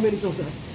many children.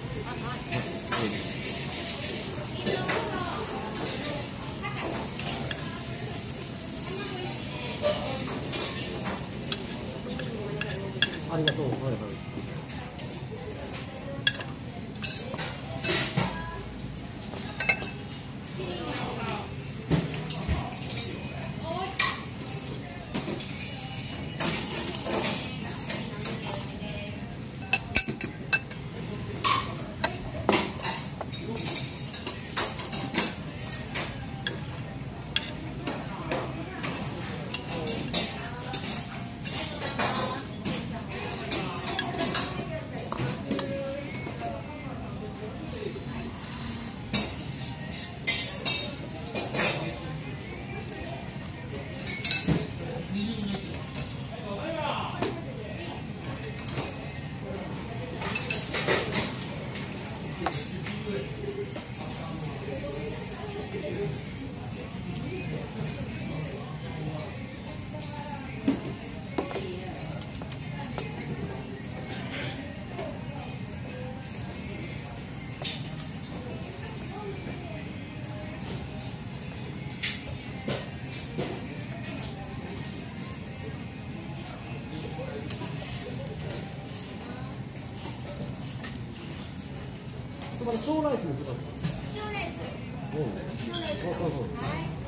まだ小ライスもください塩レースうんそうそうそう。はい